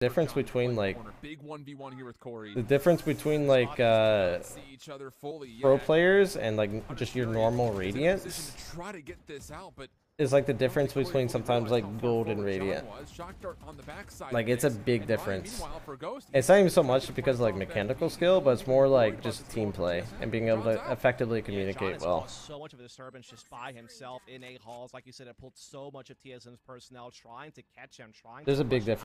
difference between like big 1v1 here with Corey. the difference between like uh See each other fully pro players and like just your normal radiants to try to get this out, but is like the difference between sometimes like gold and radiant. Like, it's a big difference. It's not even so much because of, like mechanical skill, but it's more like just team play and being able to effectively communicate well. so much of a disturbance just by himself in eight halls. Like you said, it pulled so much of TSM's personnel trying to catch him, trying There's a big difference.